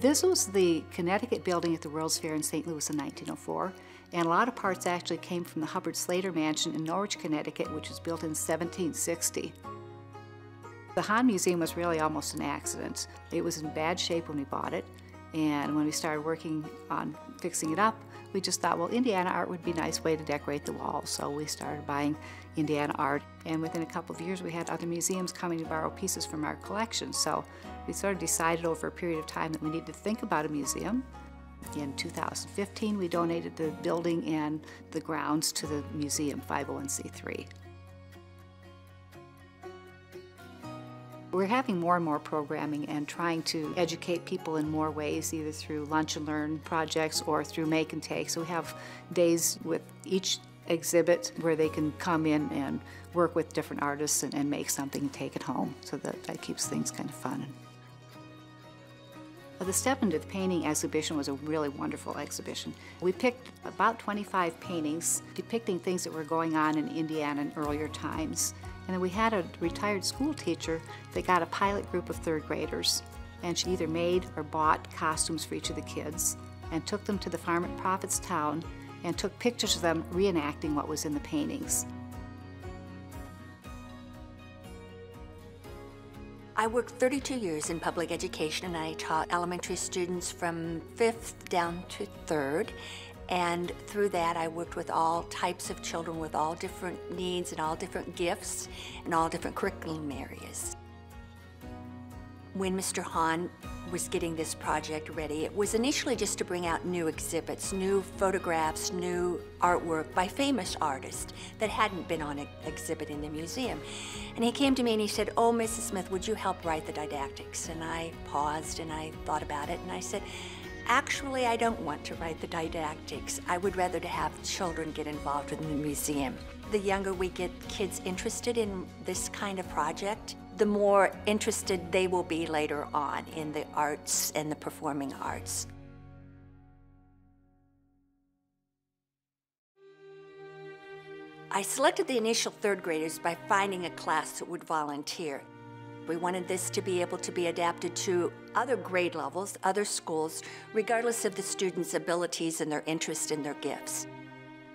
This was the Connecticut building at the World's Fair in St. Louis in 1904, and a lot of parts actually came from the Hubbard Slater Mansion in Norwich, Connecticut, which was built in 1760. The Haan Museum was really almost an accident. It was in bad shape when we bought it, and when we started working on fixing it up, we just thought, well, Indiana art would be a nice way to decorate the walls. So we started buying Indiana art. And within a couple of years, we had other museums coming to borrow pieces from our collection. So we sort of decided over a period of time that we needed to think about a museum. In 2015, we donated the building and the grounds to the museum, 501c3. We're having more and more programming and trying to educate people in more ways, either through lunch and learn projects or through make and take. So we have days with each exhibit where they can come in and work with different artists and, and make something and take it home. So that, that keeps things kind of fun. Well, the Step into the Painting exhibition was a really wonderful exhibition. We picked about 25 paintings depicting things that were going on in Indiana in earlier times. And we had a retired school teacher that got a pilot group of third graders. And she either made or bought costumes for each of the kids and took them to the farm at Prophetstown and took pictures of them reenacting what was in the paintings. I worked 32 years in public education and I taught elementary students from 5th down to 3rd and through that, I worked with all types of children with all different needs and all different gifts and all different curriculum areas. When Mr. Haan was getting this project ready, it was initially just to bring out new exhibits, new photographs, new artwork by famous artists that hadn't been on an exhibit in the museum. And he came to me and he said, oh, Mrs. Smith, would you help write the didactics? And I paused and I thought about it and I said, Actually, I don't want to write the didactics. I would rather to have children get involved in the museum. The younger we get kids interested in this kind of project, the more interested they will be later on in the arts and the performing arts. I selected the initial third graders by finding a class that would volunteer. We wanted this to be able to be adapted to other grade levels, other schools, regardless of the students' abilities and their interest in their gifts.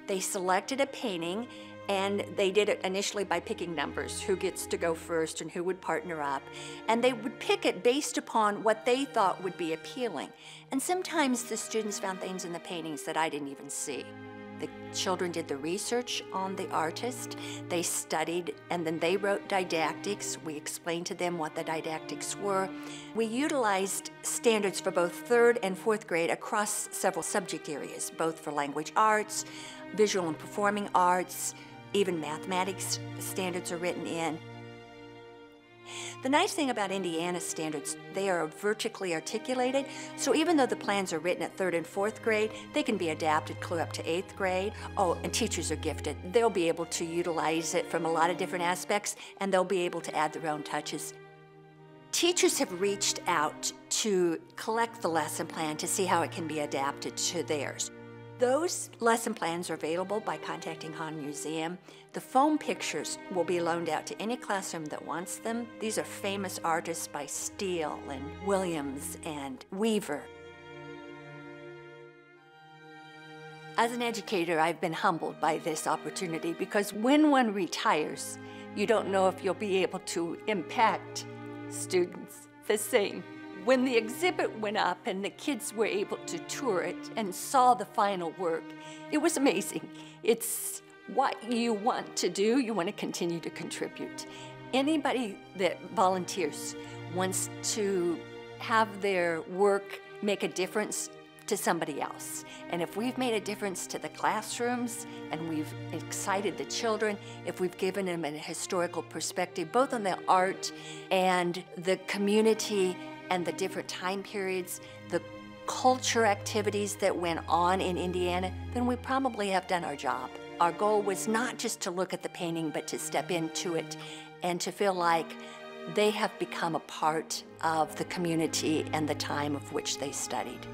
They selected a painting and they did it initially by picking numbers, who gets to go first and who would partner up. And they would pick it based upon what they thought would be appealing. And sometimes the students found things in the paintings that I didn't even see. The children did the research on the artist, they studied, and then they wrote didactics. We explained to them what the didactics were. We utilized standards for both third and fourth grade across several subject areas, both for language arts, visual and performing arts, even mathematics standards are written in. The nice thing about Indiana standards, they are vertically articulated, so even though the plans are written at third and fourth grade, they can be adapted clear up to eighth grade. Oh, and teachers are gifted. They'll be able to utilize it from a lot of different aspects, and they'll be able to add their own touches. Teachers have reached out to collect the lesson plan to see how it can be adapted to theirs. Those lesson plans are available by contacting Haan Museum. The foam pictures will be loaned out to any classroom that wants them. These are famous artists by Steele and Williams and Weaver. As an educator, I've been humbled by this opportunity because when one retires, you don't know if you'll be able to impact students the same when the exhibit went up and the kids were able to tour it and saw the final work, it was amazing. It's what you want to do, you want to continue to contribute. Anybody that volunteers wants to have their work make a difference to somebody else. And if we've made a difference to the classrooms and we've excited the children, if we've given them a historical perspective, both on the art and the community and the different time periods, the culture activities that went on in Indiana, then we probably have done our job. Our goal was not just to look at the painting, but to step into it and to feel like they have become a part of the community and the time of which they studied.